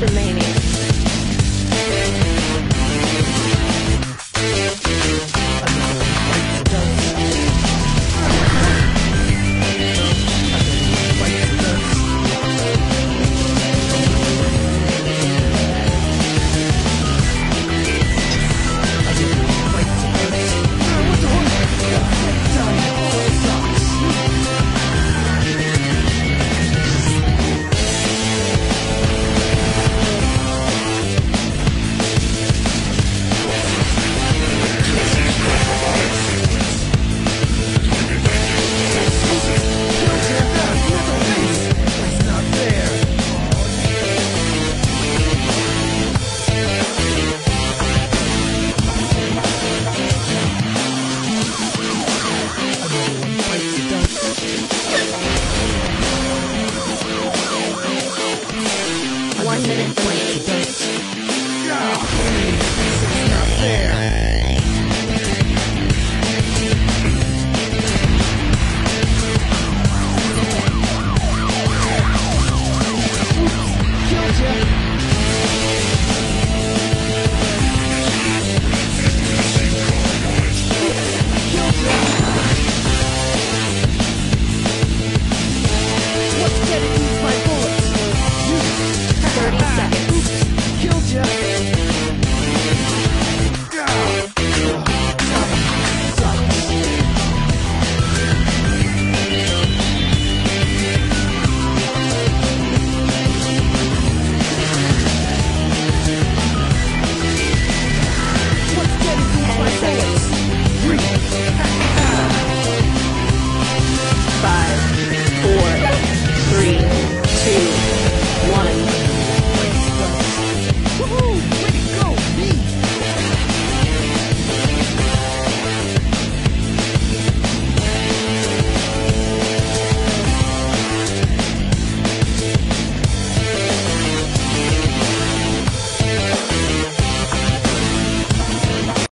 remaining. to the.